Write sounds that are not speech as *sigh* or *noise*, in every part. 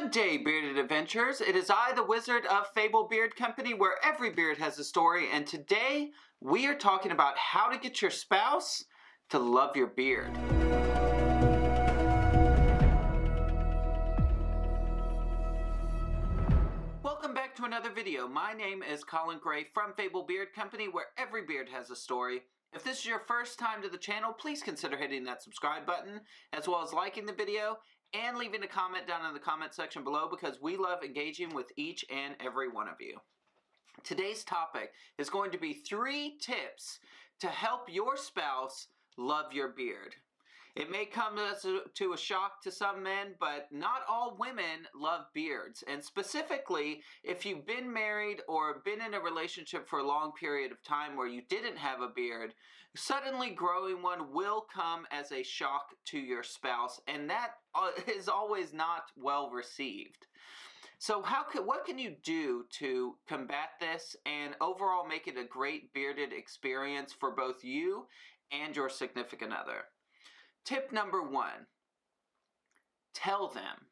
Good day, Bearded adventurers. It is I, the Wizard of Fable Beard Company, where every beard has a story, and today we are talking about how to get your spouse to love your beard. Welcome back to another video. My name is Colin Gray from Fable Beard Company, where every beard has a story. If this is your first time to the channel, please consider hitting that subscribe button, as well as liking the video and leaving a comment down in the comment section below because we love engaging with each and every one of you. Today's topic is going to be three tips to help your spouse love your beard. It may come as a, to a shock to some men, but not all women love beards. And specifically, if you've been married or been in a relationship for a long period of time where you didn't have a beard, suddenly growing one will come as a shock to your spouse, and that uh, *laughs* always not well received. So how can, what can you do to combat this and overall make it a great bearded experience for both you and your significant other? Tip number one tell them.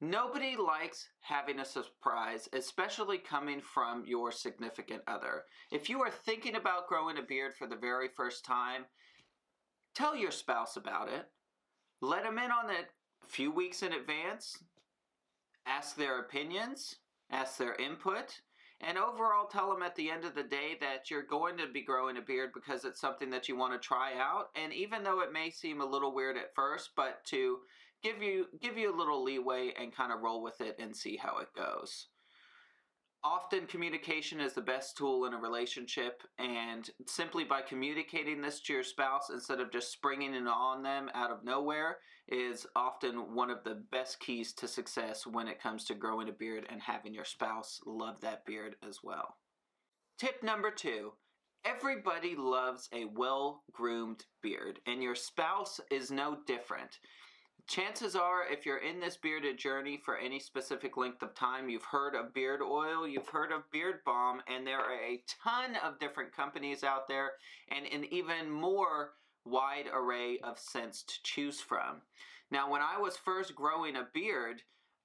Nobody likes having a surprise, especially coming from your significant other. If you are thinking about growing a beard for the very first time, tell your spouse about it. Let them in on it a few weeks in advance. Ask their opinions, ask their input, and overall, tell them at the end of the day that you're going to be growing a beard because it's something that you want to try out. And even though it may seem a little weird at first, but to give you give you a little leeway and kind of roll with it and see how it goes often communication is the best tool in a relationship and simply by communicating this to your spouse instead of just springing it on them out of nowhere is often one of the best keys to success when it comes to growing a beard and having your spouse love that beard as well. Tip number two everybody loves a well groomed beard and your spouse is no different chances are, if you're in this bearded journey for any specific length of time, you've heard of beard oil, you've heard of beard balm, and there are a ton of different companies out there and an even more wide array of scents to choose from. Now, when I was first growing a beard,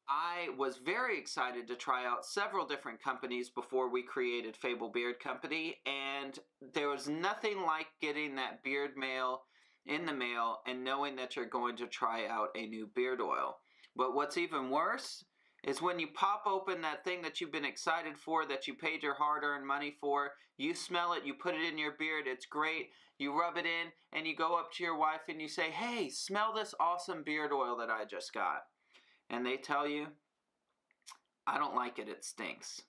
I was very excited to try out several different companies before we created Fable Beard Company, and there was nothing like getting that beard mail in the mail and knowing that you're going to try out a new beard oil. But what's even worse is when you pop open that thing that you've been excited for, that you paid your hard earned money for, you smell it, you put it in your beard, it's great, you rub it in, and you go up to your wife and you say, Hey, smell this awesome beard oil that I just got. And they tell you, I don't like it, it stinks.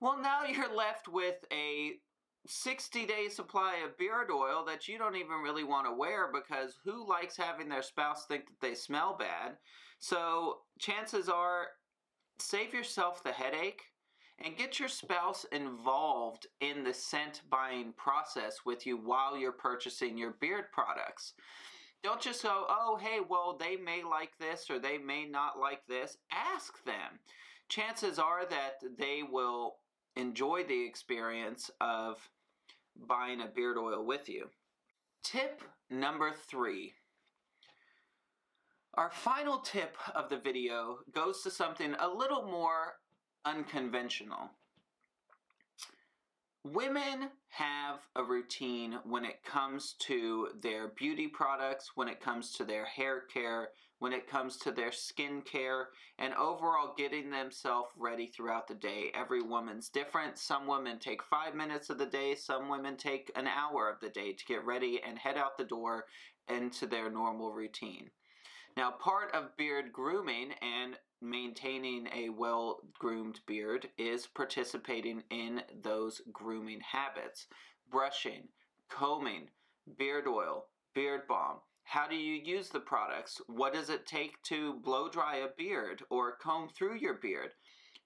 Well, now you're left with a 60 day supply of beard oil that you don't even really want to wear because who likes having their spouse think that they smell bad? So, chances are, save yourself the headache and get your spouse involved in the scent buying process with you while you're purchasing your beard products. Don't just go, oh, hey, well, they may like this or they may not like this. Ask them. Chances are that they will enjoy the experience of buying a beard oil with you. Tip number three. Our final tip of the video goes to something a little more unconventional. Women have a routine when it comes to their beauty products, when it comes to their hair care, when it comes to their skin care, and overall getting themselves ready throughout the day. Every woman's different. Some women take five minutes of the day, some women take an hour of the day to get ready and head out the door into their normal routine. Now, part of beard grooming and maintaining a well groomed beard is participating in those grooming habits brushing, combing, beard oil, beard balm. How do you use the products? What does it take to blow dry a beard or comb through your beard?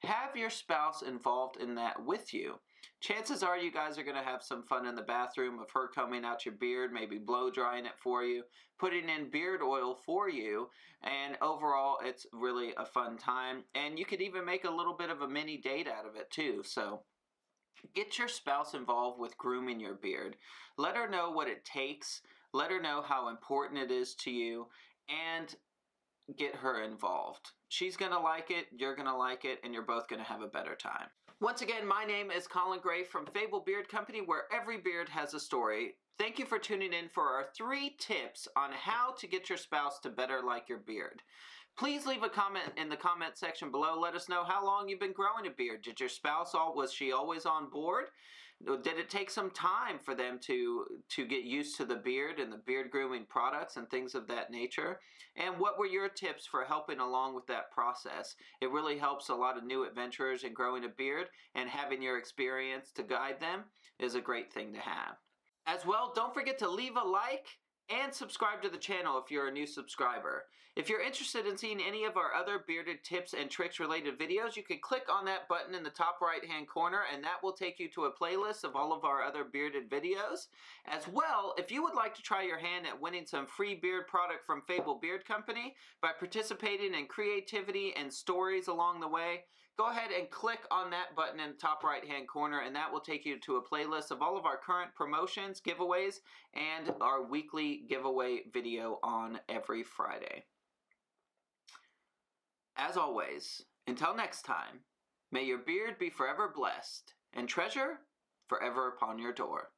Have your spouse involved in that with you chances are you guys are going to have some fun in the bathroom of her combing out your beard, maybe blow drying it for you, putting in beard oil for you, and overall it's really a fun time. And you could even make a little bit of a mini date out of it too. So get your spouse involved with grooming your beard. Let her know what it takes. Let her know how important it is to you. And get her involved. She's to like it, you're to like it, and you're both to have a better time. Once again, my name is Colin Gray from Fable Beard Company, where every beard has a story. Thank you for tuning in for our three tips on how to get your spouse to better like your beard. Please leave a comment in the comment section below. Let us know how long you've been growing a beard. Did your spouse all was she always on board? Did it take some time for them to to get used to the beard and the beard grooming products and things of that nature? And what were your tips for helping along with that process? It really helps a lot of new adventurers in growing a beard and having your experience to guide them is a great thing to have. As well, don't forget to leave a like and subscribe to the channel if you're a new subscriber. If you're interested in seeing any of our other bearded tips and tricks related videos, you can click on that button in the top right hand corner and that will take you to a playlist of all of our other bearded videos. As well, if you would like to try your hand at winning some free beard product from Fable Beard Company by participating in creativity and stories along the way, go ahead and click on that button in the top right hand corner and that will take you to a playlist of all of our current promotions, giveaways, and our giveaway video on every Friday. As always, until next time, may your beard be forever blessed and treasure forever upon your door.